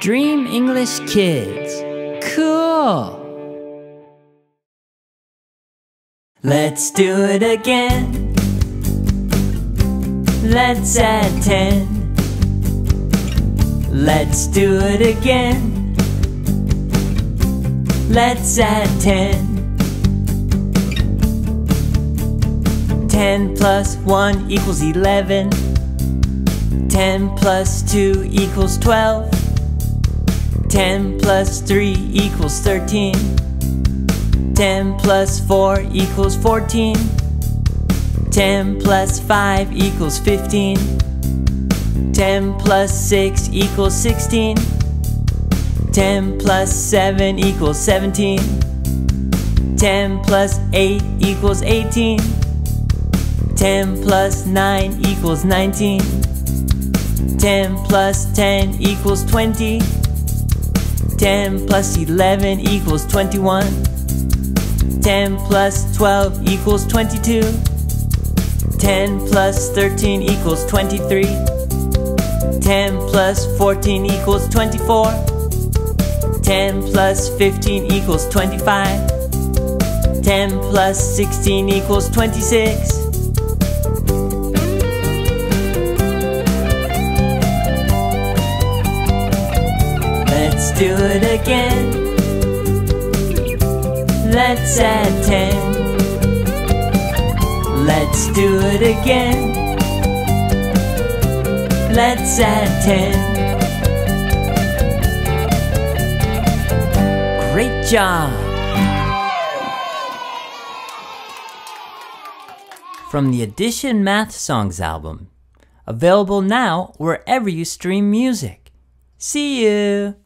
Dream English Kids. Cool. Let's do it again. Let's add 10. Let's do it again. Let's add 10. 10 plus 1 equals 11. 10 plus 2 equals 12. 10 plus 3 equals 13. 10 plus 4 equals 14. 10 plus 5 equals 15. 10 plus 6 equals 16. 10 plus 7 equals 17. 10 plus 8 equals 18. 10 plus 9 equals 19. 10 plus 10 equals 20. 10 plus 11 equals 21. 10 plus 12 equals 22. 10 plus 13 equals 23. 10 plus 14 equals 24. 10 plus 15 equals 25. 10 plus 16 equals 26. Do it again. Let's add 10. Let's do it again. Let's add 10. Great job! From the Addition Math Songs album. Available now wherever you stream music. See you!